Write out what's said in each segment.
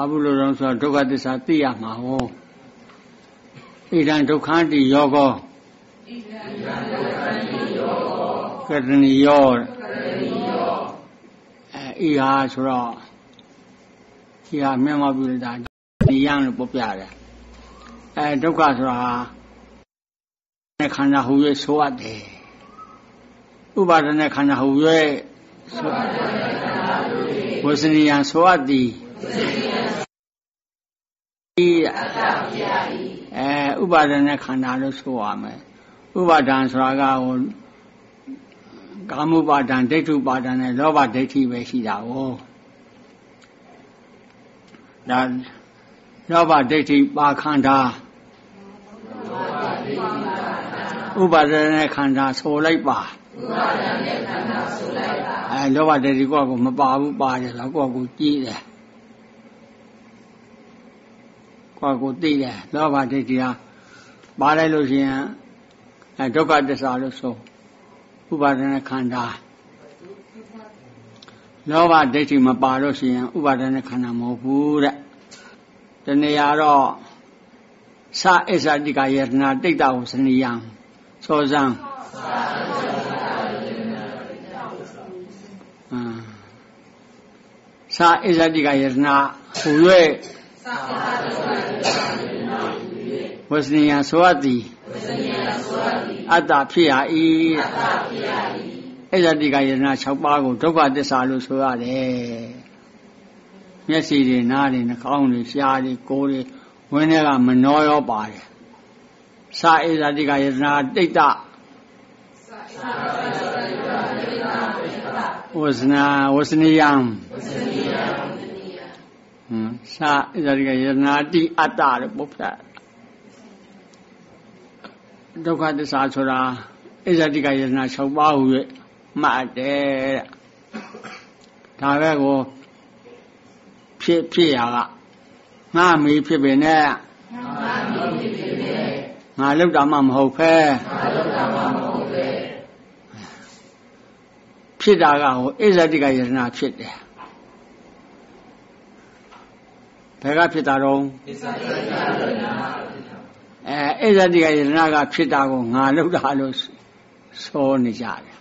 ဘာဘူးလို့တော့ဆိုဒုက္ခသစ္စာသိရမှာဟောဣဒံဒုက္ခတိယောကောဣဒံဒုက္ခတိယောကောကရဏီယောကရဏီယောအဲဤဟာဆိုတော့ဒီဟာမြန်မာပြည်တာဒီရံလို့ပုတ်ပြတယ်အဲဒုက္ခဆိုတာနဲ့ခန္ဓာဟူ၍ဆိုရတယ်ဥပါဒနဲ့ခန္ဓာဟူ၍ဆိုဝဇ္ဇနိယံဆိုရသည် အဲဥပါဒနဲ့ခန္ဓာလို့ဆိုရမယ်ဥပါဒံဆိုတာကဟိုကာမုပါဒံဒိဋ္ဌုပါဒံနဲ့လောဘဒိဋ္ဌိပဲရှိတာကိုဒါလောဘဒိဋ္ဌိပါခန္ဓာဥပါဒနဲ့ခန္ဓာဆိုလိုက်ပါဥပါဒနဲ့ခန္ဓာဆိုလိုက်ပါအဲလောဘဒိဋ္ဌိကိုကမပါဘူးပါတယ်ဆိုတော့ကိုကကိုကြည့်တယ် ကိုကကိုသိတယ်လောဘဒိဋ္ဌိဟာပါလိုက်လို့ရှိရင်အဲဒုက္ခသစ္စာလို့ဆိုဥပါဒနဲ့ခန္ဓာလောဘဒိဋ္ဌိမပါလို့ရှိရင်ဥပါဒနဲ့ခန္ဓာမဟုတ်ဘူးတဲ့တဏှာတော့သအစ္ဆတိကယတနာတိတ်တဝစနိယံသောဇံသာအစ္ဆတိကယတနာဟူ၍ ဝစနိယံသောအတိအတ္တဖြစ်ရ၏အစ္ဆတိကယတနာ6ပါးကိုဒုက္ခသစ္စာလို့ဆိုရတယ်မျက်စိတွေနားတွေနှာခေါင်းတွေရှားတွေကိုယ်တွေဝင်းထဲကမနှောရောပါတယ်သာဧဇာတိကယတနာတိတ်တဝဇနာဝဇနိယံဝဇနိယံဟမ်သာဧဇာတိကယတနာတိအတ္တလို့ပုပ္ပ ဒုက္ခသစ္စာဆိုတာဧဇာတိကယတနာ6ပါးဟူ၍မှတ်တယ်ဒါပဲကိုဖြစ်ဖြစ်ရာကငါမေးဖြစ်ပေနဲ့ငါမေးဖြစ်ပေနဲ့ငါလောက်တာမှမဟုတ်ဖဲငါလောက်တာမှမဟုတ်ဖဲဖြစ်တာကဟိုအိဇတိကယတနာဖြစ်တယ်ဘယ်ကဖြစ်တာတော့အိဇတိကယတနာ အဲအိဇတိကယတနာကဖြစ်တာကိုငါလောက်တာလို့ဆိုနေကြတယ်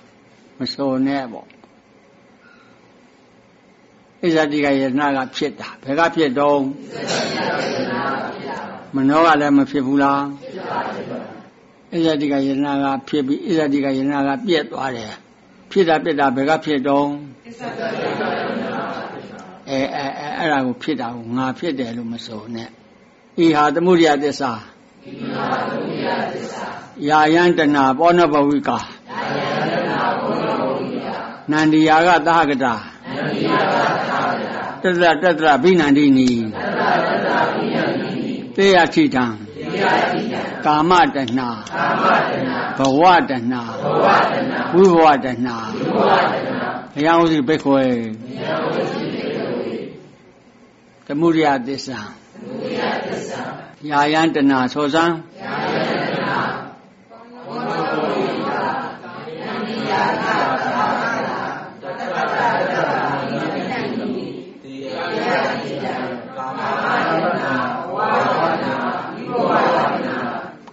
မဆိုနဲ့ပေါ့ဣဇတိကယနာကဖြစ်တာဘယ်ကဖြစ်တော့မနောကလည်းမဖြစ်ဘူးလားဣဇတိကယနာကဖြစ်ပြီးဣဇတိကယနာကပြက်သွားတယ်ဖြစ်တာပြက်တာဘယ်ကဖြစ်တော့အဲအဲအဲ့ဒါကိုဖြစ်တာကိုငါဖြစ်တယ်လို့မဆိုနဲ့ဤဟာသမုဒိယသစ္စာဤဟာသမုဒိ ယသစ္စာယာယံတနာပောနဘဝိကာယာယံတနာပောနဘဝိကာနန္ဒီယာကသဟကတာနန္ဒီယာကတတတတဗိနန္တိနီတေယခိတံကာမတဏဘဝတဏဝိဘဝတဏဘုရားဥစီဘိက္ခွေသမုဒိယသစ္စာယာ ယံတဏသောဇံယာယံတဏဘောနောဝိတာယံနိယာက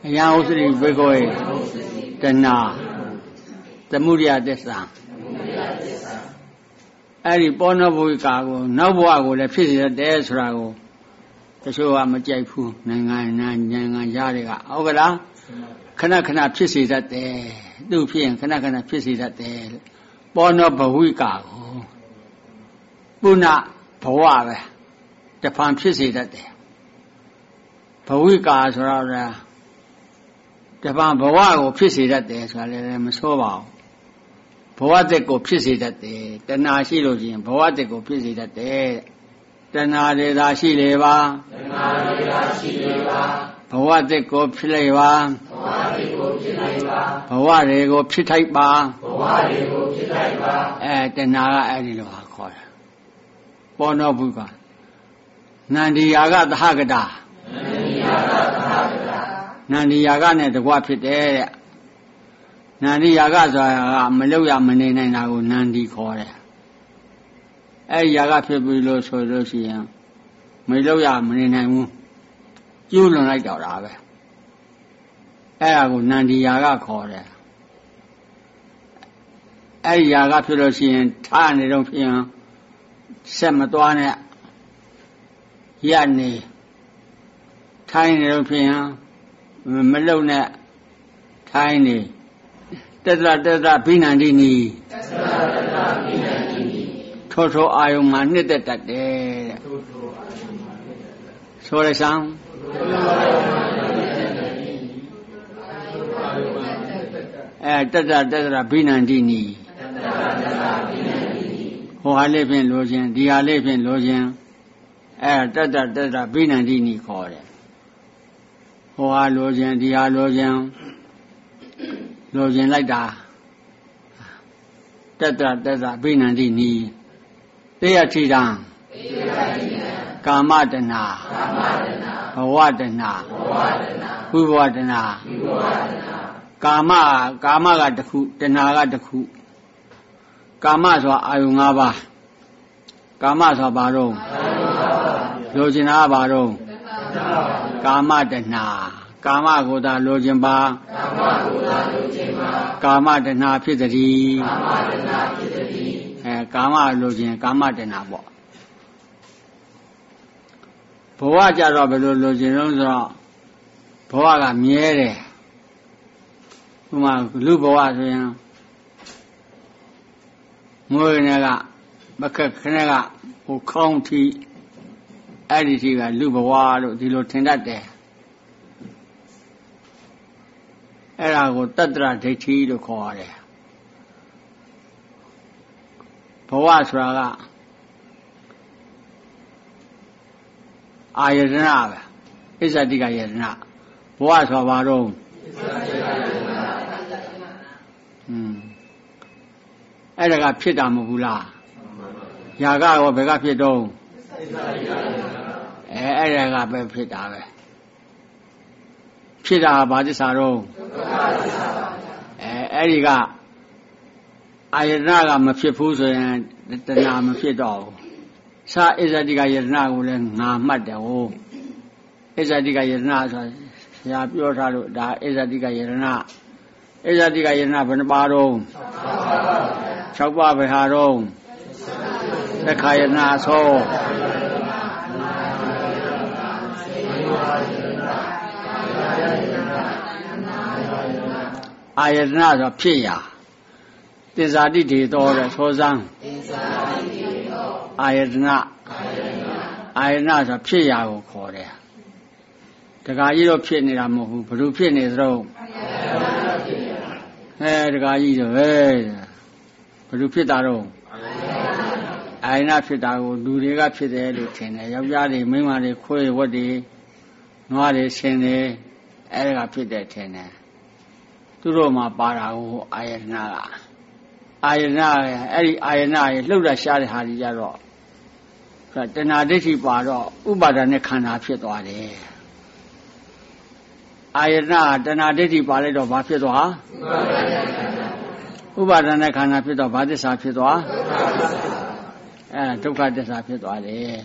အယံဥစ္စရိဘေကောေတဏသမုဒိယသစ္စာအဲ့ဒီပောနဘဝိကာကိုနောက်ဘဝကိုလည်းဖြစ်စေတဲ့ဆိုတာကို တချို့ကမကြိုက်ဘူးနိုင်ငံနိုင်ငံကြားတွေကဟုတ်ကလားခဏခဏဖြစ်စေတတ်တယ်သူ့ဖြစ်ရင်ခဏခဏဖြစ်စေတတ်တယ်ပောနဘဝိကာကိုပုဏ္ဏဘဝပဲတဖန်ဖြစ်စေတတ်တယ်ဘဝိကာဆိုတော့တပံဘဝကိုဖြစ်စေတတ်တယ်ဆိုတာလည်းမဆိုးပါဘူးဘဝတက်ကိုဖြစ်စေတတ်တယ်တဏှာရှိလို့ရှိရင်ဘဝတက်ကိုဖြစ်စေတတ်တယ် တဏှာတွေသာရှိလေပါတဏှာတွေသာရှိလေပါဘဝတက်ကိုဖြစ်လေပါဘဝတက်ကိုဖြစ်လေပါဘဝတွေကိုဖြစ်ထိုက်ပါဘဝတွေကိုဖြစ်ထိုက်ပါအဲတဏှာကအဲ့ဒီလိုဟာခေါ်တယ်ပောနောဘုကနန္ဒီယာကသဟကတာနန္ဒီယာကသဟကတာနန္ဒီယာကနဲ့တကွဖြစ်တယ်တဲ့နန္ဒီယာကဆိုတာကမလောက်ရမနေနိုင်တာကိုနန္ဒီခေါ်တယ် အဲ့ယာကဖြစ်ပြီလို့ဆိုလို့ရှိရင်မေလို့ရမနေနိုင်ဘူးကျူးလွန်လိုက်တော့တာပဲအဲ့ဒါကိုနန္ဒီယာကခေါ်တယ်အဲ့ဒီယာကဖြစ်လို့ရှိရင်ထားနေတော့ဖြစ်ရင်ဆက်မသွားနဲ့ရနေထိုင်းနေတော့ဖြစ်ရင်မလုံနဲ့ထိုင်းနေတတရတတရဘိနန္ဒီနီတတရတတရဘိနန္ဒီနီ ထောထောအာယုံမှာနှစ်သက်တတ်တယ်တဲ့ဆိုရစမ်းအဲတတတတရဘိနန္ဒီနီဟိုဟာလေးဖြင့်လိုခြင်းဒီဟာလေးဖြင့်လိုခြင်းအဲတတတတဘိနန္ဒီနီခေါ်တယ်ဟိုဟာလိုခြင်းဒီဟာလိုခြင်းလိုခြင်းလိုက်တာတတတတဘိနန္ဒီနီ တေယထိတံကာမတဏကာမတဏဘဝတဏဘဝတဏဝိဘဝတဏဝိဘဝတဏကာမကာမကတခုတဏကတခုကာမဆိုတာအာယု၅ပါးကာမဆိုတာဘာတော့လိုချင်တာဘာတော့ကာမတဏကာမကိုသာလိုချင်ပါကာမကိုသာလိုချင်ပါကာမတဏဖြစ်သည်ကာမတဏဖြစ်သည်အဲ ကာမလိုချင်ကာမတဏပေါ့ဘဝကြတော့ဘယ်လိုလိုချင်လို့ဆိုတော့ဘဝကမြဲတယ်ဥမာလူဘဝဆိုရင်မွေးနေကမခက်ခနဲ့ကဟိုခေါင်းထီအဲ့ဒီထီကလူဘဝလို့ဒီလိုထင်တတ်တယ်အဲ့ဒါကိုတတ္တရဒိဋ္ဌိလို့ခေါ်ရတယ်ဘ ဝဆိုတာကအာယတနာပဲအစ္ဆတိကယတနာဘဝဆိုပါတော့အစ္ဆတိကယတနာอืมအဲ့ဒါကဖြစ်တာမဟုတ်ဘူးလားຢာကရောဘယ်ကဖြစ်တော့အဲအဲ့ဒါကပဲဖြစ်တာပဲဖြစ်တာဘာသစ္စာတော့အဲအဲ့ဒီက အာယတနာကမဖြစ်ဘူးဆိုရင်တဏှာမဖြစ်တော့ဘူးသာအစ္ဆတိကယတနာကိုလည်းငါမှတ်တယ်ဟိုအစ္ဆတိကယတနာဆိုဆရာပြောထားလို့ဒါအစ္ဆတိကယတနာအစ္ဆတိကယတနာဘယ်နှပါတော့6ပါးပဲဟာတော့သက္ခာယနာသောအာယတနာဆိုဖြစ်ရာ သစ္စာတိတေတော်တဲ့သောစံသစ္စာတိတေတော်အာယတနာအာယတနာဆိုဖြစ်ရာကိုခေါ်တယ်တခါကြီးတော့ဖြစ်နေတာမဟုတ်ဘူးဘယ်လိုဖြစ်နေသလဲအဲတခါကြီးဆိုဟဲ့ယ်လိုဖြစ်တာတော့အာယနာဖြစ်တာကိုလူတွေကဖြစ်တယ်လို့ထင်တယ်ယောက်ျားတွေမိန်းမတွေခွေးဝက်တွေနွားတွေဆင်းတယ်အဲ့ဒါကဖြစ်တယ်ထင်တယ်သူတို့မှာပါတာကိုအာယနာက အာယနာအဲ့ဒီအာယနာရေလှုပ်တာရှားတဲ့ဟာကြီးကြတော့ဆိုတဏှာဒိဋ္ဌိပါတော့ဥပါဒာနဲ့ခန္ဓာဖြစ်သွားတယ်အာယနာတဏှာဒိဋ္ဌိပါလိုက်တော့ဘာဖြစ်သွားဥပါဒာနဲ့ခန္ဓာဖြစ်တော့ဘာသစ္စာဖြစ်သွားအဲဒုက္ခသစ္စာဖြစ်သွားတယ်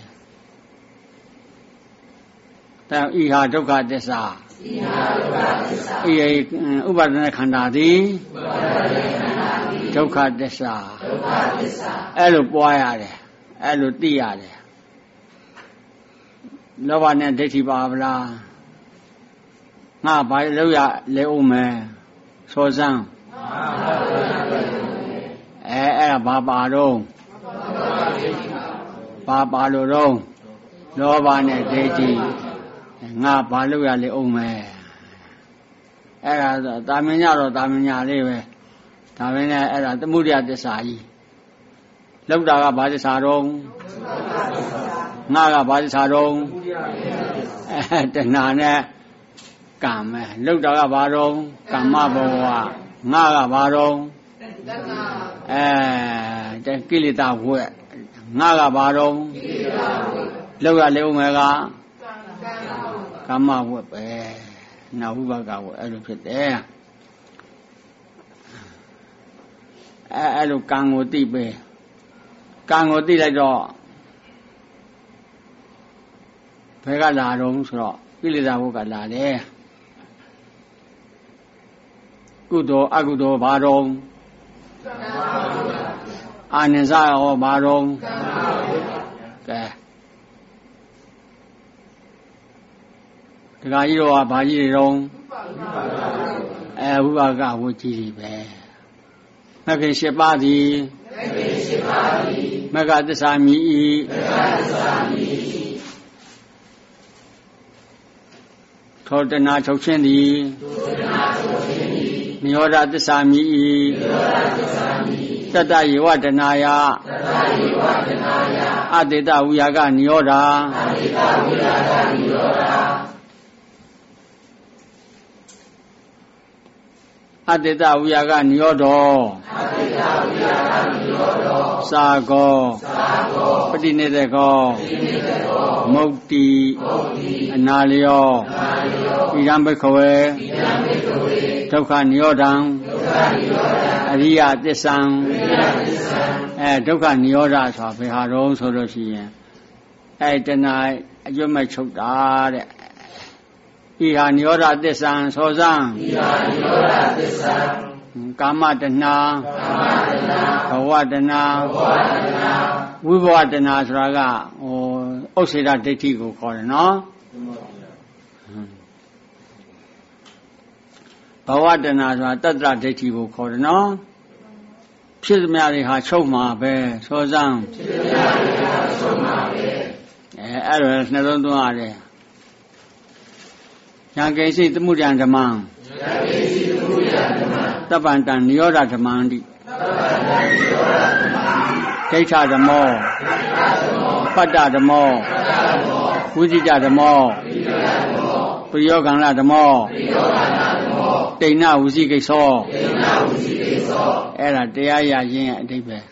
တောင်ဤဟာဒုက္ခသစ္စာဤဟာဒုက္ခသစ္စာဤဥပါဒနာခန္ဓာသည်ဥပါဒနာ ဒုက္ခသစ္စာဒုက္ခသစ္စာအဲ့လိုပွားရတယ်အဲ့လိုသိရတယ်လောဘနဲ့ဒိဋ္ဌိပါဗလားငါဘာလို့ရလဲဦးမယ်စောစမ်းအဲအဲ့ဒါဘာပါတော့ဘာပါလို့တော့လောဘနဲ့ဒိဋ္ဌိငါဘာလို့ရလေအောင်မယ်အဲ့ဒါတာမင်ညတော့တာမင်ညလေးပဲ ဒါပဲနဲ့အဲ့ဒါသမုဒိယသစ္စာကြီးလောက်တာကဘာသစ္စာတော့ငါကဘာသစ္စာတော့အဲတဏှာနဲ့ကံပဲလောက်တာကဘာတော့ကမ္မဘဝငါကဘာတော့အဲကိလေသာဝက်ငါကဘာတော့ကိလေသာဝက်လောက်ရလေဦးမယ်ကကမ္မဝက်ပဲနာဟုဘကဝက်အဲ့လိုဖြစ်တယ် အဲအဲ့လိုကံကိုသိပဲကံကိုသိလိုက်တော့ဘယ်ကလာတော့ဆိုတော့ကိလေသာဘုတ်ကလာတယ်ကုသိုလ်အကုသိုလ်ဘာတော့အာနိစရောဘာတော့ကဲဒကာကြီးတော့ဘာကြီးတွေတော့အဲဝိပါကဝကြီးတွေပဲ မဂ္ဂင်၈ပါးသည်မဂ္ဂင်၈ပါးသည်မဂ္ဂသစ္စာမြည်၏မဂ္ဂသစ္စာမြည်၏ထောတနာချုပ်ခြင်းသည်ထောတနာချုပ်ခြင်းသည်နိရောဓသစ္စာမြည်၏နိရောဓသစ္စာမြည်တတယေဝတနာယတတယေဝတနာယအတေတဝိယာကနိရောဓအတေတဝိယာကနိရောဓ အတေတဝိယာကနိရောဓအတေတဝိယာကနိရောဓသာကောသာကောပฏิနေတကောပฏิနေတကောမုတ်တိမုတ်တိအနာလျောအနာလျောဣဒံဘိခဝေဣဒံဘိခဝေဒုက္ခနိရောဓံဒုက္ခနိရောဓံအရိယသစ္ဆံအရိယသစ္ဆံအဲဒုက္ခနိရောဓဆိုတာဘယ်ဟာတော့ဆိုလို့ရှိရင်အဲတဏှာအကျွတ်မဲ့ချုပ်တာတဲ့ ဤဟာနိရောဓသစ္ဆံသောစံဤဟာနိရောဓသစ္ဆံကာမတဏှာကာမတဏှာဘဝတဏှာဘဝတဏှာဝိဘဝတဏှာဆိုတာကဟိုဥစ္စေတဒိဋ္ဌိကိုခေါ်တယ်နော်ဘဝတဏှာဆိုတာတတ္တဒိဋ္ဌိကိုခေါ်တယ်နော်ဖြစ်သမျှတွေဟာချုပ်မှာပဲသောစံဖြစ်သမျှတွေဟာချုပ်မှာပဲအဲအဲ့ဒါနှလုံးသွင်းရတယ် ယံကိစီသမှုတံဓမ္မံယံကိစီသမှုတံဓမ္မံတပ္ပန္တံနိရောဓဓမ္မံတိတပ္ပန္တံနိရောဓဓမ္မံဒိဋ္ဌဓမ္မောဒိဋ္ဌဓမ္မောပတ္တဓမ္မောပတ္တဓမ္မောဝိဇိတဓမ္မောဝိဇိတဓမ္မောပရိယောဂန္ဓဓမ္မောပရိယောဂန္ဓဓမ္မောတိဏ္ဏဝုစီကိသောတိဏ္ဏဝုစီကိသောအဲ့ဒါတရားရခြင်းရဲ့အဓိပ္ပာယ်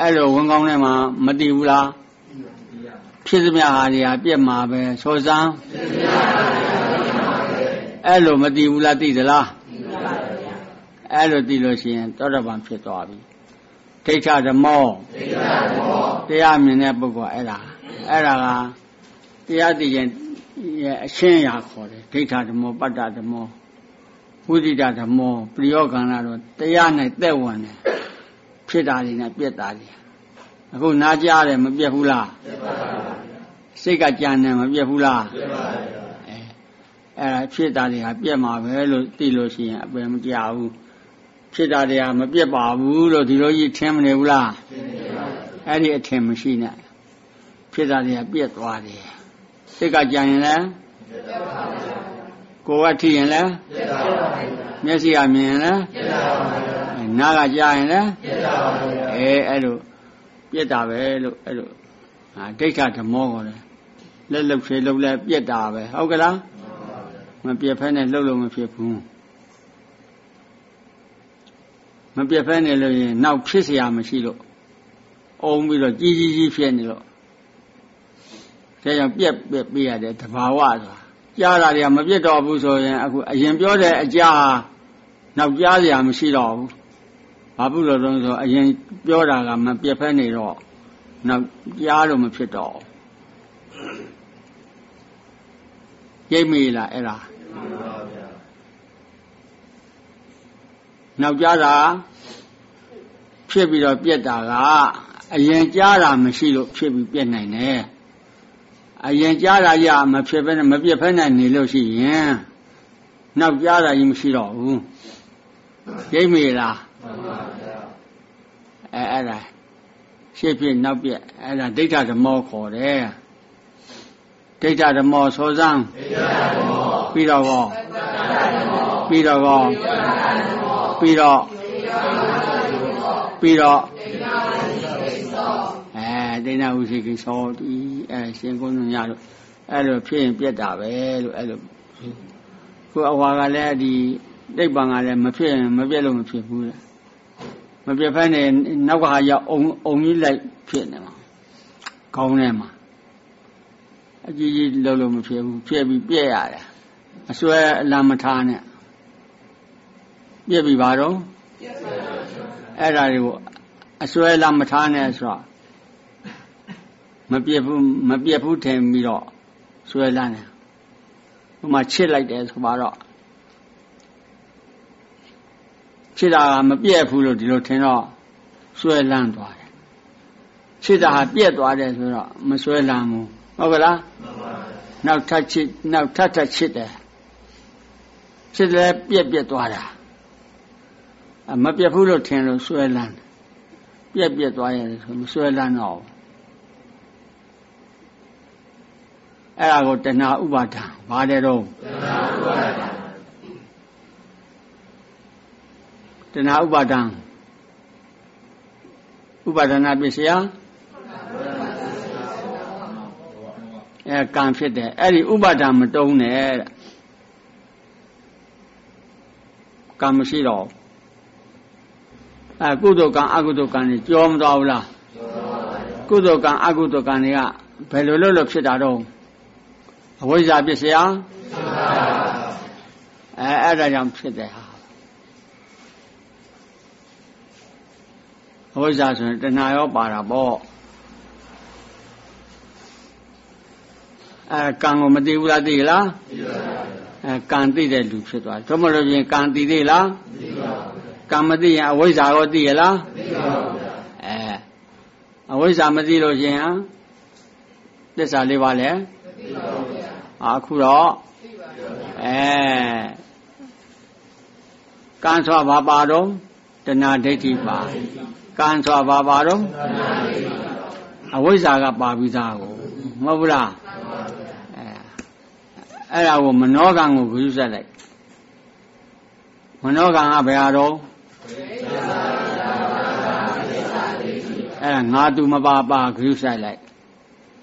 အဲ့လိုဝန်ကောင်းထဲမှာမတည်ဘူးလားဖြစ်သမျှဟာတွေဟာပြက်မှာပဲဆိုစမ်းဖြစ်သမျှဟာတွေဟာပြက်မှာပဲ အဲ့လိုမတည်ဘူးလားသိသလားသိပါပါဗျာအဲ့လိုသိလို့ရှိရင်သောတပန်ဖြစ်သွားပြီဒိဋ္ဌဓမ္မောဒိဋ္ဌဓမ္မောတရားမြင်တဲ့ပုဂ္ဂိုလ်အဲ့ဒါအဲ့ဒါကတရားသိရင်ရဲ့အရှင်းရာခေါ်တယ်ဒိဋ္ဌဓမ္မောပတ္တဓမ္မောဝိသိတဓမ္မောပရိယောဂန္ဓတော့တရားနဲ့တဲ့ဝင်တယ်ဖြစ်တာတွေနဲ့ပြက်တာတွေအခုနားကြားတယ်မပြက်ဘူးလားပြက်ပါပါစိတ်ကကြံတယ်မပြက်ဘူးလားပြက်ပါပါ အဲအဲ့ဒါဖြစ်တာတွေဟာပြက်မှာပဲလို့သိလို့ရှိရင်အပယ်မကြဘူးဖြစ်တာတွေဟာမပြက်ပါဘူးလို့ဒီလိုကြီးထင်မနေဘူးလားထင်နေပါအဲ့ဒီအထင်မရှိနဲ့ဖြစ်တာတွေကပြက်သွားတယ်စိတ်ကကြံရင်လည်းပြက်ပါပါကိုယ်ကထိရင်လည်းပြက်ပါပါမျက်စိကမြင်ရင်လည်းပြက်ပါပါနားကကြားရင်လည်းပြက်ပါပါအဲအဲ့လိုပြက်တာပဲလို့အဲ့လိုဟာဒိဋ္ဌဓမ္မောခေါ်တယ်လက်လုတ်ဖြေလုတ်လဲပြက်တာပဲဟုတ်ကလား မပြက်ဖဲနဲ့လှုပ်လို့မဖြစ်ဘူးမပြက်ဖဲနဲ့လို့ရင်နောက်ဖြစ်เสียမရှိလို့အုံပြီးတော့ကြီးကြီးကြီးဖြစ်နေလို့ဒါကြောင့်ပြက်ပြက်ပြရတယ်တဘာဝဆိုတာကြားတာတွေကမပြက်တော့ဘူးဆိုရင်အခုအရင်ပြောတဲ့အကြာနောက်ကြားเสียမရှိတော့ဘူးဘာဖြစ်လို့လဲဆိုအရင်ပြောတာကမပြက်ဖဲနေတော့နောက်ကြားလို့မဖြစ်တော့ရိပ်မိလားအဲ့ဒါ နောက်ကြားတာဖြစ်ပြီးတော့ပြက်တာကအရင်ကြားတာမရှိလို့ဖြစ်ပြီးပြက်နိုင်တယ်အရင်ကြားတာရမဖြစ်ဘဲနဲ့မပြက်ဖဲနဲ့နေလို့ရှိရင်နောက်ကြားတာကြီးမရှိတော့ဘူးရိပ်မိလားအဲအဲ့ဒါရှေ့ပြနောက်ပြအဲ့ဒါဒိဋ္ဌဓမ္မောခေါ်တယ်ဒိဋ္ဌဓမ္မောသောစံ ပြီးတော့ကောပြီးတော့ကောပြီးတော့ပြီးတော့အဲဒိဋ္ဌဝုစိကိသောဒီအဲရှင်ကုန်းညတို့အဲ့လိုဖြစ်ရင်ပြက်တာပဲလို့အဲ့လိုကိုအဝါကလည်းဒီဒိဋ္ဌံကလည်းမဖြစ်ရင်မပြက်လို့မဖြစ်ဘူးလေမပြတ်ဖက်နဲ့နောက်ကဟာရောက်အုံအုံကြီးလိုက်ဖြစ်နေမှာကောင်းနေမှာအကြီးကြီးလှုပ်လို့မဖြစ်ဘူးဖြစ်ပြီးပြက်ရတယ် အစွဲအလံမထားနဲ့ပြက်ပြီးပါတော့အဲ့ဒါတွေကိုအစွဲလံမထားနဲ့ဆိုတော့မပြက်ဘူးမပြက်ဘူးထင်ပြီးတော့ဆွဲလန်းတယ်ဥမာချစ်လိုက်တယ်ဆိုပါတော့ချစ်တာကမပြက်ဘူးလို့ဒီလိုထင်တော့ဆွဲလန်းသွားတယ်ချစ်တာဟာပြက်သွားတယ်ဆိုတော့မဆွဲလန်းဘူးဟုတ်ကလားနောက်ထပ်ချစ်နောက်ထပ်ထပ်ချစ်တယ် ချစ်တယ်ပြက်ပြက်သွားတာမပြက်ဘူးလို့ထင်လို့ဆွဲလန်းပြက်ပြက်သွားရတယ်ဆိုမဆွဲလန်းတော့အဲ့ဒါကိုတဏှာဥပါဒံဘာတဲ့တော့တဏှာဥပါဒံဥပါဒနာပစ္စယအဲကံဖြစ်တယ်အဲ့ဒီဥပါဒံမတုံးနဲ့တဲ့ ကံမရှိတော့အဲကုသိုလ်ကံအကုသိုလ်ကံတွေကြောမသွားဘူးလားကုသိုလ်ကံအကုသိုလ်ကံတွေကဘယ်လိုလုပ်လို့ဖြစ်တာတော့အဝိဇ္ဇာပစ္စယအဲအဲ့ဒါကြောင့်ဖြစ်တယ်ဟာအဝိဇ္ဇာဆိုရင်တဏှာရောပါတာပေါ့အဲကံကိုမသိဘူးလားသိလားသိပါဘူးအဲ ကံသိတဲ့လူဖြစ်သွားတယ်ဒါမှမဟုတ်ရင်ကံသိသေးလားသိပါဘူးကံမသိရင်အဝိဇ္ဇာရောသိရလားသိပါဘူးအဲအဝိဇ္ဇာမသိလို့ရှင်ဟာသစ္စာလေးပါလဲသိပါဘူးအခုတော့အဲကံစွာဘာပါတော့တဏှာဒိဋ္ဌိပါကံစွာဘာပါတော့အဝိဇ္ဇာကပါပြီးသားကိုမဟုတ်ဘူးလားအဲ အဲ့ဒါကိုမနောကံကိုဂရုစိုက်လိုက်မနောကံကဘယ်ဟာတော့အဲ့ဒါငါသူမပါပါဂရုစိုက်လိုက်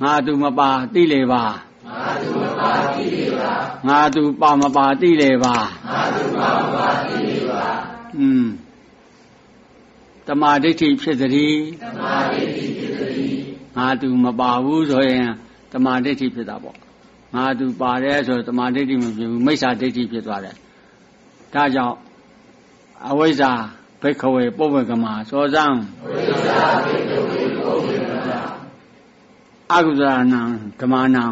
ငါသူမပါသိလေပါငါသူမပါသိလေပါငါသူပါမပါသိလေပါငါသူပါမပါသိလေပါอืมတမာဒိဋ္ဌိဖြစ်သည်တမာဒိဋ္ဌိဖြစ်သည်ငါသူမပါဘူးဆိုရင်တမာဒိဋ္ဌိဖြစ်တာပေါ့ ငါသူပါတယ်ဆိုတမာဒိဋ္ဌိမဖြစ်ဘူးမိစ္ဆာဒိဋ္ဌိဖြစ်သွားတယ်ဒါကြောင့်အဝိဇ္ဇာဘိခဝေပုဗ္ဗကမှာစောစံအဝိဇ္ဇာဘိခဝေပုဗ္ဗကမှာအကုသလနံဓမ္မနံ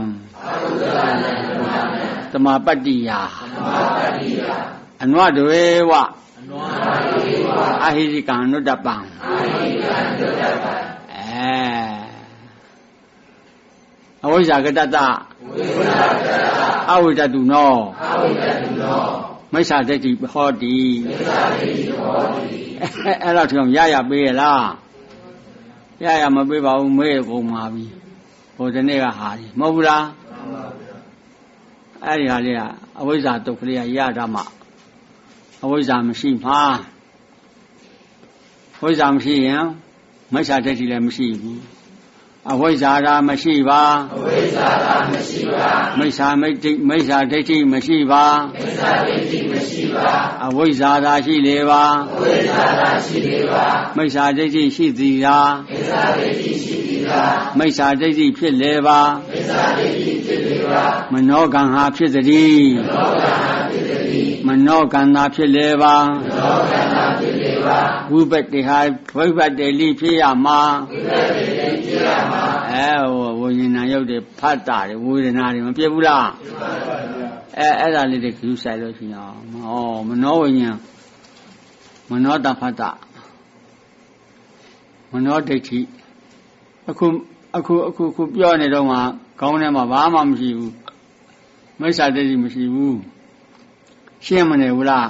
အကုသလနံဓမ္မနံသမာပတ္တိယသမာပတ္တိယအနဝတွေဝအနဝတွေဝအဟိရိကံနုတ္တပံအဟိရိကံနုတ္တပံအဲအဝိဇ္ဇာကတ္တတဝိဇ္ဇာကတ္တ အဝိတတုနောအဝိတတုနောမိစ္ဆာဒိဋ္ဌိဟောတိမိစ္ဆာဒိဋ္ဌိဟောတိအဲ့တော့ထုံရရပေးရလားရရမပေးပါဘူးမေးကုန်ပါပြီဟိုဒီနေ့ကဟာဒီမဟုတ်ဘူးလားအဲ့ဒီဟာလေးကအဝိဇ္ဇာတုတ်ကလေးကရတာမှအဝိဇ္ဇာမရှိမှာဝိဇ္ဇာမရှိရင်မိစ္ဆာဒိဋ္ဌိလည်းမရှိဘူး အဝိဇ္ဇာသာမရှိပါအဝိဇ္ဇာသာမရှိပါမိစ္ဆာမိတ်တိမိစ္ဆာဒိဋ္ဌိမရှိပါမိစ္ဆာဒိဋ္ဌိမရှိပါအဝိဇ္ဇာသာရှိလေပါအဝိဇ္ဇာသာရှိလေပါမိစ္ဆာဒိဋ္ဌိရှိသည်သာမိစ္ဆာဒိဋ္ဌိရှိသည်သာမိစ္ဆာဒိဋ္ဌိဖြစ်လေပါမိစ္ဆာဒိဋ္ဌိဖြစ်လေပါမနောကံဟာဖြစ်သည်မနောကံဟာဖြစ်သည်မနောကံသာဖြစ်လေပါမနောကံသာဖြစ်လေပါဝိပတ္တိဟာဝိပတ္တိလိဖြစ်ရမှာဝိပတ္တိ လိဖြစ်ရမှာအဲဟိုဝိညာဏရုပ်တွေဖတ်တာတွေဝေဒနာတွေမပြတ်ဘူးလားပြတ်ပါပါဗျာအဲအဲ့ဒါလေးတွေကြည့်ဆိုင်လို့ရှိရင်ဩမနောဝိညာဉ်မနောတဖတ်တာမနောဒိဋ္ဌိအခုအခုအခုခုပြောနေတော့မှခေါင်းထဲမှာဘာမှမရှိဘူးမိစ္ဆာဒိဋ္ဌိမရှိဘူးရှင်းမနေဘူးလား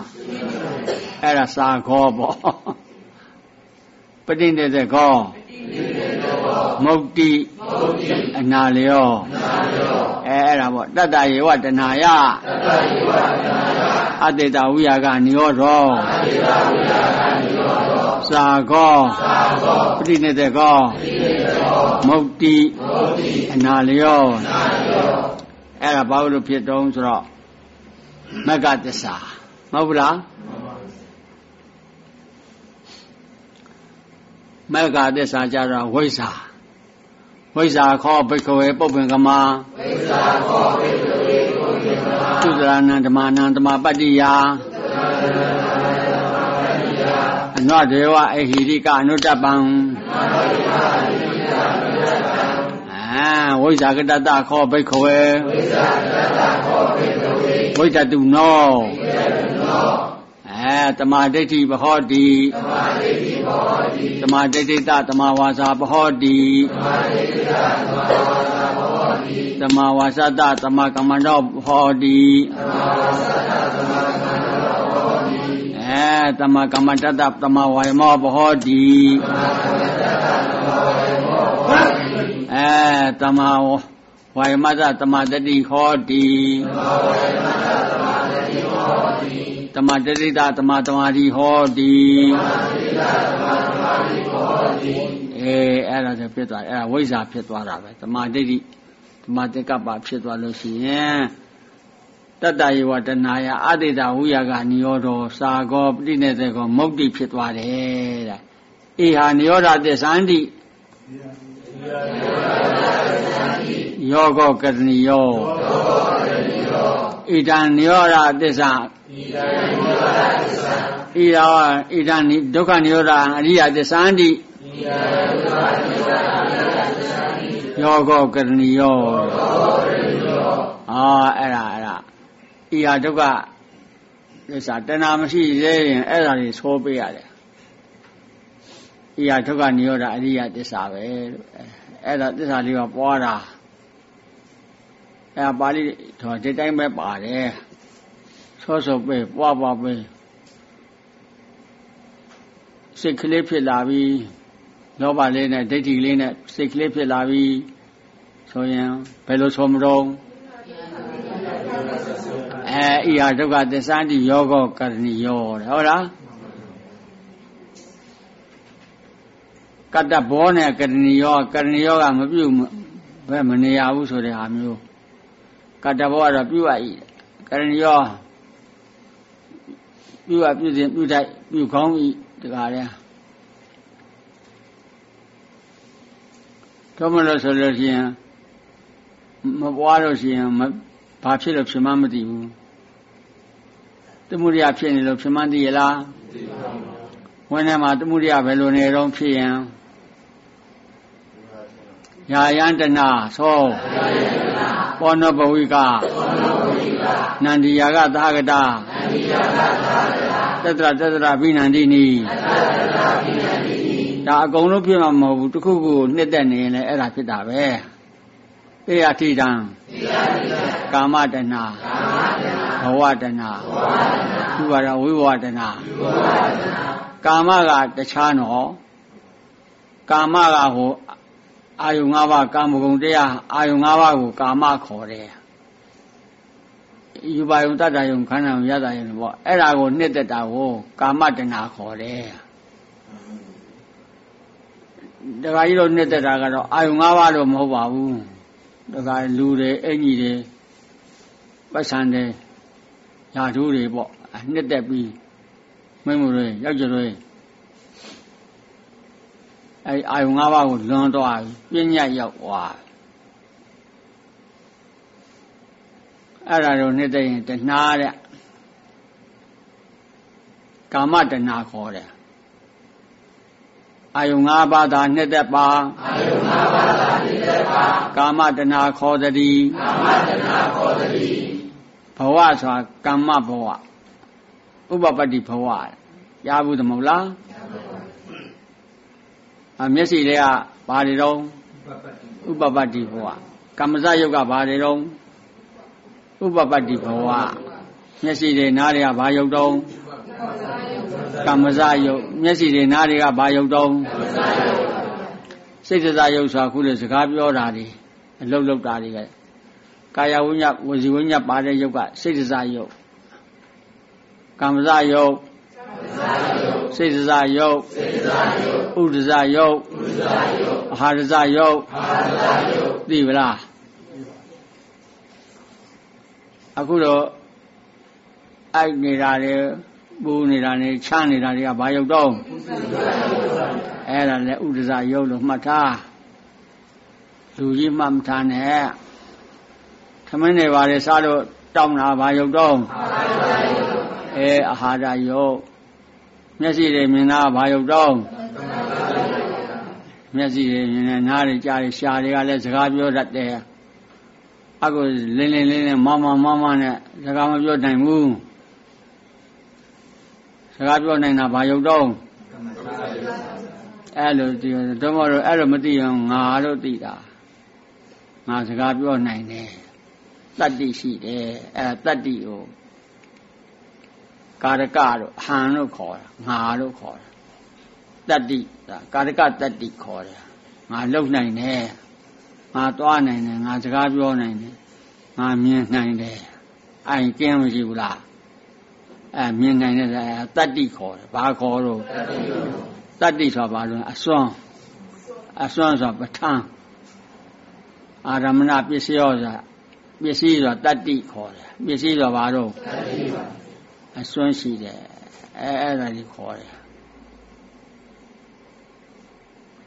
အဲ့ဒါစာခောပေါ့ပဋိနေတဲ့ခော မုတ်တိအနာလျောအဲအဲ့ဒါပေါ့တတ္တယေဝတနာယအတေတဝိယာကနိရောဓောသာကောပဋိနေတဲ့ကောမုတ်တိအနာလျောအဲ့ဒါဘာလို့ဖြစ်တုံးဆိုတော့မက္ကသစ္စာမဟုတ်ဘူးလား မက္ကသစ္စာကြတော့ဝိဇ္ဇာဝိဇ္ဇာခောဘိကဝေပုပ္ပင်ကမဝိဇ္ဇာခောဘိကဝေပုပ္ပင်ကမသုဒရဏံဓမ္မနံဓမ္မပတ္တိယအနဝဒေဝအဟိရိကအနုတ္တပံအအာဝိဇ္ဇာကတတခောဘိက္ခဝေဝိဇ္ဇာကတတခောဘိက္ခဝေဝိတတုနောဝိတတုနောအဲတမာဒိဋ္ဌိဘဟောတိတမာဒိဋ္ဌိ ဘဟောတိတမာဒိဋ္ဌိတတမာဝါစာဘဟောတိတမာဒိဋ္ဌိတတမာဝါစာဘဟောတိတမာဝါစာတတမာကမ္မန္တောဘဟောတိတမာဝါစာတတမာကမ္မန္တောဘဟောတိအဲတမာကမ္မန္တတတမာဝါယမောဘဟောတိတမာကမ္မန္တတတမာဝါယမောဘဟောတိအဲတမဝါယမသတမတတိဟောတိတမဝါယမသတမတတိဟောတိ တမတတိတတမတမာတိဟောတိတမတတိတတမတမာတိဟောတိအေးအဲ့ဒါဆိုဖြစ်သွားအဲ့ဒါဝိဇ္ဇာဖြစ်သွားတာပဲတမတတိတမတကပ္ပဖြစ်သွားလို့ရှိရင်တတ္တယေဝတနာယအတိတဝုယကနိရောဓစာကောပဋိနေသေကောမုတ်တိဖြစ်သွားတယ်တဲ့အေဟာနိရောဓသစ္ဆန္တိယောဂကတနိယောဣဒံနိရောဓသစ္စာ ဣဒံနိရောဓသစ္စာဣရာဣဒံနိဒုက္ခနိရောဓအရိယသစ္စာန္တိဣဒံဒုက္ခနိရောဓအရိယသစ္စာန္တိယောဂကတနိယောယောဂကတနိယောအာအဲ့ဒါအဲ့ဒါဣရာဒုက္ခသစ္စာတဏှာမရှိသေးရင်အဲ့ဒါတွေသိုးပေးရတယ်ဣရာဒုက္ခနိရောဓအရိယသစ္စာပဲလို့အဲ့ဒါသစ္စာလေးပါပွားတာအဲ့ပါဠိတော်ဒီတိုင်းပဲပါတယ် ဆောဆောပဲပွားပွားပဲစိတ်ကလေးဖြစ်လာပြီလောဘလေးနဲ့ဒိဋ္ဌိလေးနဲ့စိတ်ကလေးဖြစ်လာပြီဆိုရင်ဘယ်လိုဆိုမတော့အဲဣဟာဒုက္ခသစ္စာတိယောဂကရဏီယောတဲ့ဟုတ်လားကတ္တဘောနဲ့ကရဏီယောကရဏီယောကမပြုတ်ဘယ်မနေရဘူးဆိုတဲ့ဟာမျိုးကတ္တဘောကတော့ပြုတ်ရည်ကရဏီယော ပြုတ်ရပြုတ်စဉ်ပြုတ်တိုက်ပြုတ်ကောင်းဤတကားလဲတော့မလို့ဆိုလို့ရှိရင်မပွားလို့ရှိရင်မဘာဖြစ်လို့ဖြစ်မှမသိဘူးတမှုရိယဖြစ်နေလို့ဖြစ်မှသိရလားသိပါဘူးဝင်ထဲမှာတမှုရိယဘယ်လိုနေတော့ဖြစ်ရင်ယာယန္တနာသော ပောနဘဝိကနန္ဒီယာကသာဂတာတတရတတရဘိနန္ဒီနီဒါအကုန်လုံးဖြစ်မှာမဟုတ်ဘူးတခုခုနှစ်သက်နေရင်လည်းအဲ့ဒါဖြစ်တာပဲတေယတိတံကာမတဏဘဝတဏဘဝတဏဝိဘဝတဏကာမကတခြားနော်ကာမကဟို အာယု၅ပါးကာမဂုဏ်တရားအာယု၅ပါးကိုကာမခေါ်တယ်ယူပါယုံတတ္တယုံခန္ဓာယုံယတ္တယုံပေါ့အဲ့ဒါကိုနှစ်သက်တာကိုကာမတဏခေါ်တယ်တခါကြီးတော့နှစ်သက်တာကတော့အာယု၅ပါးတော့မဟုတ်ပါဘူးတခါလူတွေအင်ကြီးတွေပတ်စံတွေဓာတုတွေပေါ့နှစ်သက်ပြီးမင်းမတွေရောက်ကြတွေ အဲအာယုံ၅ပါးကိုလွန်သွားပြီပညာရောက်သွားအဲ့ဒါတော့နှစ်သိရင်တဏှာတဲ့ကာမတဏှာခေါ်တယ်အာယုံ၅ပါးသာနှစ်သက်ပါအာယုံ၅ပါးသာနှစ်သက်ပါကာမတဏှာခေါ်သည်ကာမတဏှာခေါ်သည်ဘဝဆိုတာကမ္မဘဝဥပပတ္တိဘဝရဘူးသမဟုတ်လား အမျက်စိတွေကဘာတွေတော့ဥပပတ္တိဘဝကမ္မဇယုတ်ကဘာတွေတော့ဥပပတ္တိဘဝမျက်စိတွေနားတွေကဘာယုတ်တော့ကမ္မဇယုတ်မျက်စိတွေနားတွေကဘာယုတ်တော့စိတ်တဇယုတ်ဆိုတာခုလေစကားပြောတာတွေအလုတ်လုတ်တာတွေကကာယဝိညာဝစီဝိညာပါတဲ့ယုတ်ကစိတ်တဇယုတ်ကမ္မဇယုတ် စေတဇာယုတ်ဥဒဇာယုတ်အာဟာရဇာယုတ်သိပလားအခုတော့အိုက်နေတာတွေပူနေတာတွေချနေတာတွေကဘာယုတ်တော့အဲ့ဒါလည်းဥဒဇာယုတ်လို့မှတ်ထားလူကြီးမှမထားနဲ့သမင်းတွေပါလေစားလို့တောင်းတာဘာယုတ်တော့အဲအာဟာရယုတ် မျက်စိတွေမြင်တာဘာယုတ်တော့မျက်စိတွေမြင်တယ်နားတွေကြားတယ်ရှားတွေကလည်းစကားပြောတတ်တယ်အခုလင်းလင်းလင်းလင်းမမမမနဲ့စကားမပြောနိုင်ဘူးစကားပြောနိုင်တာဘာယုတ်တော့အဲ့လိုဒီတော့မလို့အဲ့လိုမသိအောင်ငါလို့သိတာငါစကားပြောနိုင်တယ်တတ္တိရှိတယ်အဲ့တတ္တိကို ကာရကတို့ဟန်လို့ခေါ်တာငါလို့ခေါ်တာတတ္တိဒါကာရကတတ္တိခေါ်တယ်ငါလုံနိုင်တယ်ငါသွားနိုင်တယ်ငါစကားပြောနိုင်တယ်ငါမြင်နိုင်တယ်အိုင်ကင်းမရှိဘူးလားအဲမြင်နိုင်တဲ့တတ္တိခေါ်တယ်ဘာခေါ်တော့တတ္တိဆိုတာဘာလို့အစွမ်းအစွမ်းဆိုတာပဋ္ဌာန်းအာရမဏပစ္စယောဆိုတာပစ္စည်းဆိုတာတတ္တိခေါ်တယ်ပစ္စည်းဆိုတာဘာတော့ အစွမ်းရှိတယ်အဲအဲ့ဒါကြီးခေါ်တယ်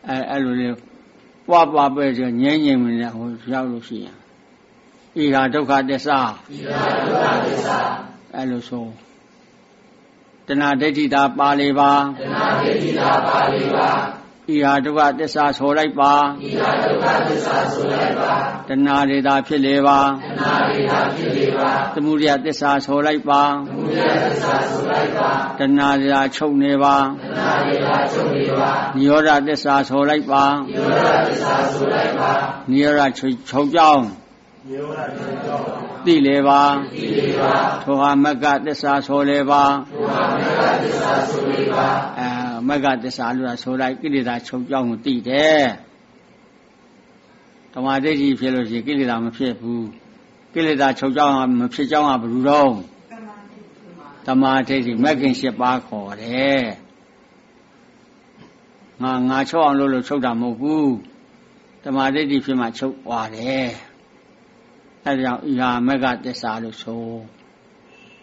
အဲအဲ့လိုလေပွားပွားပဲဆိုငြိမ့်ငြိမ့်မနေဟိုရောက်လို့ရှိရင်ဣဟာဒုက္ခသစ္စာဣဟာဒုက္ခသစ္စာအဲ့လိုဆိုတဏှာဒိဋ္ဌိတာပါလေပါတဏှာဒိဋ္ဌိတာပါလေပါ ဣဟာဒုက္ခသစ္စာဆိုလိုက်ပါဣဟာဒုက္ခသစ္စာဆိုလိုက်ပါတဏှာတွေသာဖြစ်လေပါတဏှာတွေသာဖြစ်လေပါသမုဒယသစ္စာဆိုလိုက်ပါသမုဒယသစ္စာဆိုလိုက်ပါတဏှာတွေသာချုပ်နေပါတဏှာတွေသာချုပ်နေပါနိရောဓသစ္စာဆိုလိုက်ပါနိရောဓသစ္စာဆိုလိုက်ပါနိရောဓချုပ်ကြောင်းသိလေပါသိလေပါထိုဟာမကသစ္စာဆိုလေပါထိုဟာမကသစ္စာဆိုလေပါအဲ မကသစ္စာလို့ဆိုလိုက်ကိလေသာချုပ်ကြောင်းကိုသိတယ်ဓမ္မဒိဋ္ဌိဖြစ်လို့ရှိရင်ကိလေသာမဖြစ်ဘူးကိလေသာချုပ်ကြောင်းမဖြစ်ကြောင်းကဘယ်လိုတော့ဓမ္မဒိဋ္ဌိမဂ်ခင်၈ပါးခေါ်တယ်ငါငါချုပ်အောင်လို့လို့ချုပ်တာမဟုတ်ဘူးဓမ္မဒိဋ္ဌိဖြစ်မှချုပ်သွားတယ်အဲဒါကြောင့်ဤဟာမကသစ္စာလို့ဆို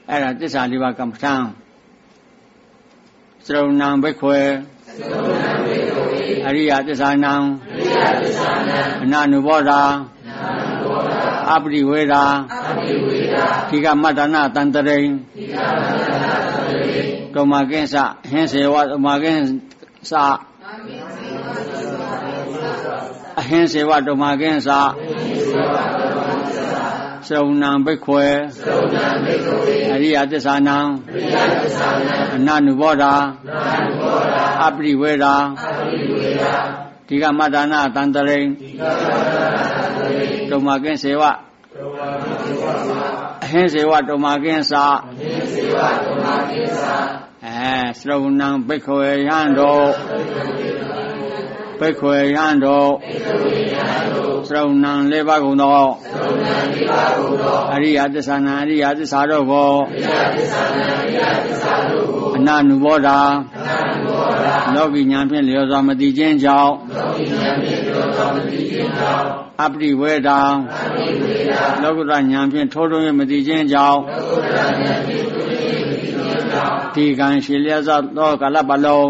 အဲ့ဒါသစ္စာလေးပါးကမ္မထံ သရုံနံဘိခွေသရုံနံဘိခွေအရိယသစ္စာနံအရိယသစ္စာနံအနနုဘောဓာအနနုဘောဓာအပရိဝေဒာအပရိဝေဒာဒီကမတ္တနာတန္တရိဒီကမတ္တနာတန္တရိဒုမကင်းစဟင်းစေဝဒုမကင်းစအဟင်းစေဝဒုမကင်းစအဟင်း စေဝဒုမသရုံနံဘိက္ခွေသရုံနံဘိက္ခွေအရိယသစ္စာနံအရိယသစ္စာနံအနနုဘောဓာအနနုဘောဓာအပရိဝေဒာအပရိဝေဒာဒီကမတ္တနာတန္တရိဒီကမတ္တနာတန္တရိဒုမကင်းစေဝဒုမကင်းစေဝအဟင်းစေဝဒုမကင်းစာအဟင်းစေဝဒုမကင်းစာအဲသရုံနံဘိက္ခွေယံတော် ဘိက္ခွေယံတော်ဘိက္ခွေယံတော်သရုံနံလေးပါးကုန်သောသရုံနံလေးပါးကုန်သောအရိယသစ္စာနံအရိယသစ္စာတို့ကိုအရိယသစ္စာနံအရိယသစ္စာတို့ကိုအနနုဘောဓာအနနုဘောဓာလောကီညာဖြင့်လျော်စွာမသိခြင်းကြောင့်လောကီညာဖြင့်လျော်စွာမသိခြင်းကြောင့်အပရိဝေဒာအပရိဝေဒာလောကုတ္တညာဖြင့်ထိုးထွင်းမသိခြင်းကြောင့်လောကုတ္တညာဖြင့်ထိုးထွင်းမသိခြင်းကြောင့်ဒီကံရှိလျက်သောကာလပတ်လုံး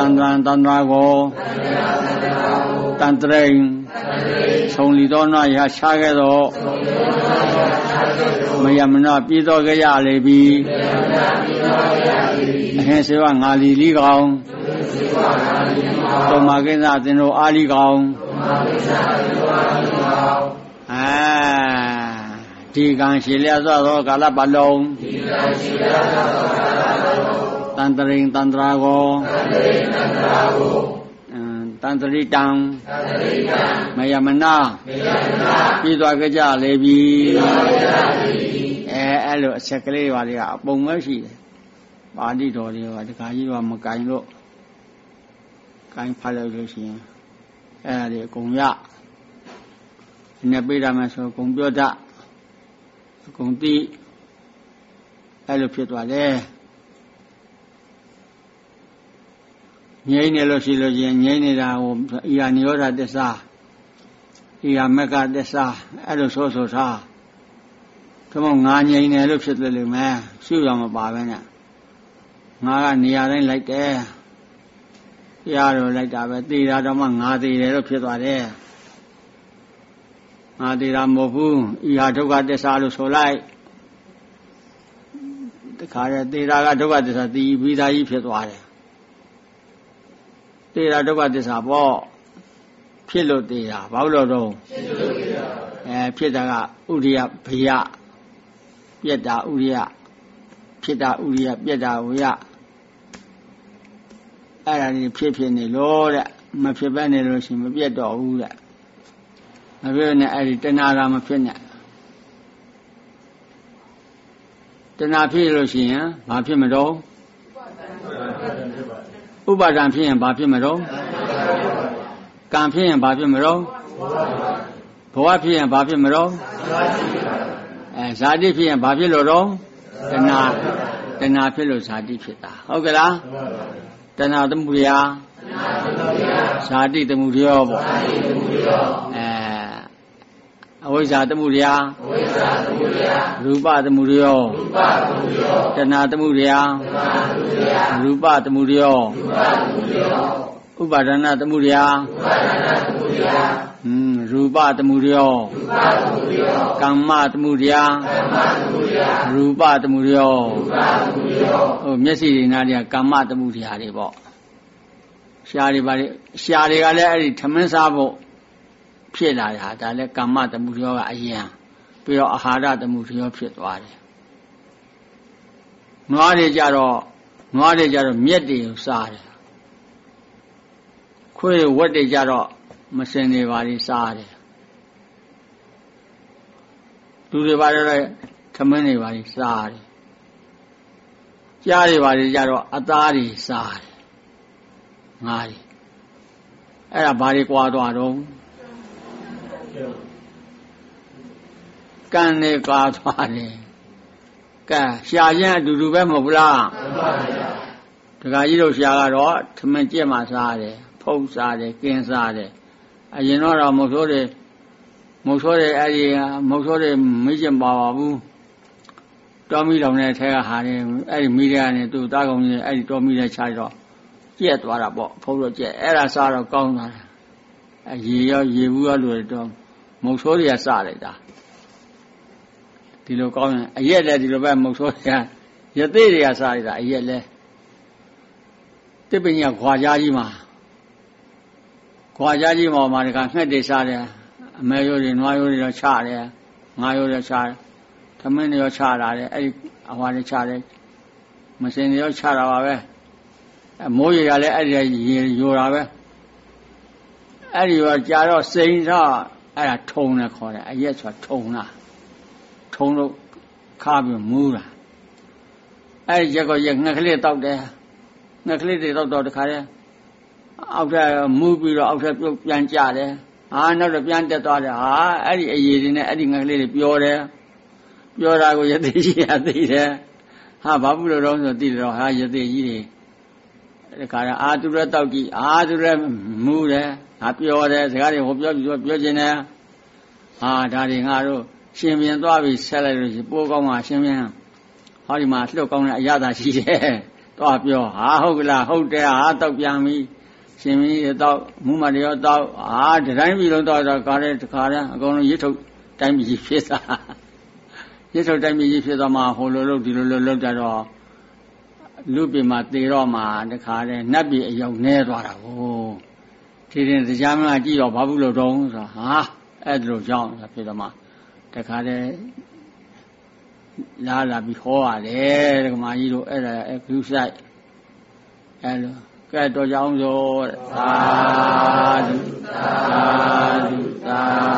တန်တန်တန္တရာကိုတန်တရိန်ဆုံလီတော်နာရချခဲ့သောမယမနာပြည်တော်ကြရလေပြီအဟင်စေဝငါလီလီကောင်တောမကိစ္စသင်တို့အာလီကောင်အာဒီကံရှိလျက်သောကာလပလုံးဒီကံရှိလျက်သောကာလ တ်လုံးတန်တရိန်တန်တရာကိုတန်တရိန်တန်တရာကိုတန်တရိတံတန်တရိတံမယမနာမယမနာပြီးသွားကြကြလေပြီပြီးသွားကြလေပြီအဲအဲ့လိုအချက်ကလေးပါလေကအပုံပဲရှိတယ်ပါဠိတော်တွေကတခါကြီးတော့မကင်လို့ကင်ဖတ်လို့လို့ရှိရင်အဲ့ဒါတွေအကုန်ရနည်းပေးရမယ်ဆိုအကုန်ပြောတတ်အကုန်သိအဲ့လိုဖြစ်သွားတယ် ငြိမ့်နေလို့ရှိလို့ချင်းငြိမ့်နေတာဟိုဤဟာနိရောဓသစ္စာဤဟာမက္ခသစ္စာအဲ့လိုဆိုဆိုထားဒါမှငါငြိမ့်နေလို့ဖြစ်တယ်လို့မဲရှုရမပါပဲနဲ့ငါကနေရာတိုင်းလိုက်တယ်တရားတော်လိုက်တာပဲသေတာတော့မှငါသေတယ်လို့ဖြစ်သွားတယ်ငါသေတာမဟုတ်ဘူးဤဟာဒုက္ခသစ္စာလို့ဆိုလိုက်တခါတည်းသေတာကဒုက္ခသစ္စာသိပြီးသားကြီးဖြစ်သွားတယ် သေတာဒုက္ခသစ္စာပေါ့ဖြစ်လို့သေတာဘာလို့တော့ဖြစ်လို့သေတာအဲဖြစ်တာကဥရိယဘေယပြက်တာဥရိယဖြစ်တာဥရိယပြက်တာဝရအဲ့ဒါကြီးဖြစ်ဖြစ်နေလို့တဲ့မဖြစ်ပဲနေလို့ရှိရင်မပြတ်တော့ဘူးတဲ့မပြတ်နဲ့အဲ့ဒီတဏှာကမဖြစ်နဲ့တဏှာဖြစ်လို့ရှိရင်ဘာဖြစ်မတော့ ဥပါဒံဖြစ်ရင်ဘာဖြစ်မတော့ကံဖြစ်ရင်ဘာဖြစ်မတော့ဘဝဖြစ်ရင်ဘာဖြစ်မတော့အဲဇာတိဖြစ်ရင်ဘာဖြစ်လို့တော့တဏှာတဏှာဖြစ်လို့ဇာတိဖြစ်တာဟုတ်ကလားတဏှာသမှုရာဇာတိသမှုရောပေါ့ အဲအဝိဇ္ဇာသမှုရာအဝိဇ္ဇာသမှုရာရူပသမှုရောရူပသမှုရောတဏှာသမှုရာတဏှာသမှုရာရူပသမှုရောရူပသမှုရောဥပါဒနာသမှုရာဥပါဒနာသမှုရာဟွန်းရူပသမှုရောရူပသမှုရောကမ္မသမှုရာကမ္မသမှုရာရူပသမှုရောရူပသမှုရောဟိုမျက်စိတွေနားတွေကကမ္မသမှုရာတွေပေါ့ရှားတွေပါလေရှားတွေကလည်းအဲ့ဒီထမင်းစားဖို့ ဖြစ်လာတာဒါလည်းကမ္မသမှုရောကအရင်ပြီးတော့အာဟာရသမှုရောဖြစ်သွားတယ်နွားတွေကြတော့နွားတွေကြတော့မြက်တွေကိုစားတယ်ခွေးဝက်တွေကြတော့မစင်တွေပါလိစားတယ်လူတွေပါတော့ထမင်းတွေပါလိစားတယ်ကြားတွေပါလိကြတော့အသားတွေစားတယ်ငါးတွေအဲ့ဒါဘာတွေကွာသွားတော့ ကံနေကွာသွားတယ်ကဲရှာချင်းအတူတူပဲမဟုတ်ဘူးလားမှန်ပါဗျာတခါကြီးတို့ရှာကတော့ထမင်းကြက်မှစားတယ်ဖုတ်စားတယ်ကင်းစားတယ်အရင်တော့မဟုတ်ဆိုးတယ်မဟုတ်ဆိုးတယ်အဲ့ဒီမဟုတ်ဆိုးတယ်မိကျင်ပါပါဘူးတော်မီလောင်တဲ့ထဲကဟာတယ်အဲ့ဒီမိတဲ့ကနေသူ့တားကုန်ကြီးအဲ့ဒီတော်မီတဲ့ခြားတော့ကြက်သွားတာပေါ့ဖုတ်တော့ကြက်အဲ့ဒါစားတော့ကောင်းသွားတယ်အ ရေရောရေဘူးရောလို့တော့မဟုတ်ဆိုးတွေကစားလိုက်တာဒီလိုကောင်းရင်အရက်လည်းဒီလိုပဲမဟုတ်ဆိုးတွေကရသေးတွေကစားလိုက်တာအရက်လည်းတစ်ပညာခွာကြားကြီးမှာခွာကြားကြီးပေါ်မှာဒီကငှက်တွေစားတယ်အမဲရိုးတွေနွားရိုးတွေတော့ချတယ်ငါးရိုးတွေချတယ်သမင်းတွေရောချလာတယ်အဲ့ဒီအဟွာတွေချတယ်မစင်တွေရောချတာပါပဲအမိုးရေကလည်းအဲ့ဒီရေယိုတာပဲ အဲ့ဒီရောကြာတော့စိန်တော့အဲ့ဒါထုံတယ်ခေါ်တယ်အရက်ဆိုတာထုံလားထုံလို့ခါပြီးမူးတာအဲ့ဒီရက်ကောရက်ငှက်ကလေးတောက်တယ်ငှက်ကလေးတွေတောက်တော့တခါတည်းအောက်ထပ်မူးပြီးတော့အောက်ထပ်ပြုတ်ပြန်ကြတယ်ဟာနောက်တော့ပြန်တက်သွားတယ်ဟာအဲ့ဒီအရေးတွေနဲ့အဲ့ဒီငကလေးတွေပြောတယ်ပြောတာကိုယသိရှိရသိတယ်ဟာဘာဖြစ်လို့တော့ဆိုသိတယ်တော့ဟာယသိကြီးတွေဒီခါရအာသူရတောက်ကြည့်အာသူရမူးတယ် ဟာပြောတယ်စကားတွေဟောပြောပြီးပြောခြင်းတယ်ဟာဒါတွေငါတို့ရှင်ပြန်သွားပြီးဆက်လိုက်လို့ရှိပိုးကောင်းမှရှင်ပြန်ဟောဒီမှာလှုပ်ကောင်းတဲ့အရာသာရှိတယ်သွားပြောဟာဟုတ်ကလားဟုတ်တယ်ဟာတောက်ပြန်ပြီရှင်မင်းရတော့မူမတရောတော့အာဒီတိုင်းပြီလုံးတော့ကားတဲ့တခါတည်းအကုန်လုံးရစ်ထုတ်တိုင်းပြီဖြစ်တာရစ်ထုတ်တိုင်းပြီဖြစ်သွားမှဟိုလိုလို့ဒီလိုလိုလောက်ကြတော့လူပြည်မှာသေတော့မှတခါတည်းနတ်ပြည်အယောက်နဲသွားတာကို ဒီရင်တရားမကြည့်တော့ဘာဘူးလို့တော့ဆိုတာဟာအဲ့ဒါလိုကြောင်းဖြစ်တော့မှတခါတည်းလာလာပြီးဟောရတယ်ဒကမာကြီးတို့အဲ့ဒါအကူဆိုင်အဲ့လိုကဲတော်ကြောင်းဆိုသာဓုသာဓုသာ